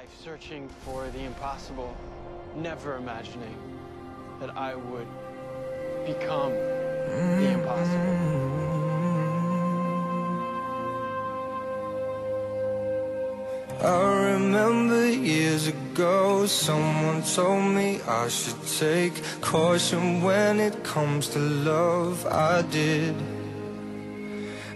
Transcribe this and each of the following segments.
life searching for the impossible, never imagining that I would become the impossible. I remember years ago someone told me I should take caution when it comes to love I did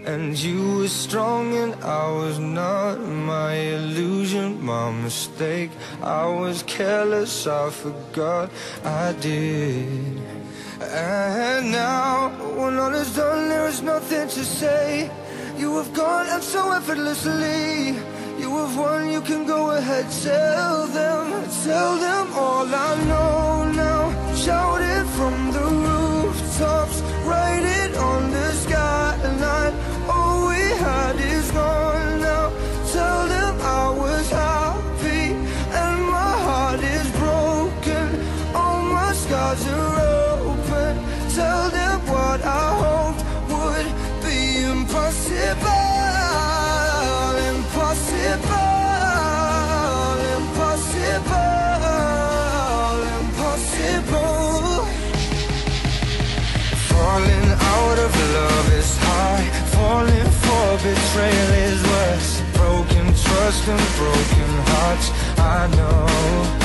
and you were strong and I was not. My illusion, my mistake. I was careless, I forgot. I did. And now, when all is done There is nothing to say. You have gone and so effortlessly. You have won, you can go ahead. Tell them, tell them impossible Impossible Impossible. Impossible Falling out of love is high Falling for betrayal is worse. Broken trust and broken hearts I know,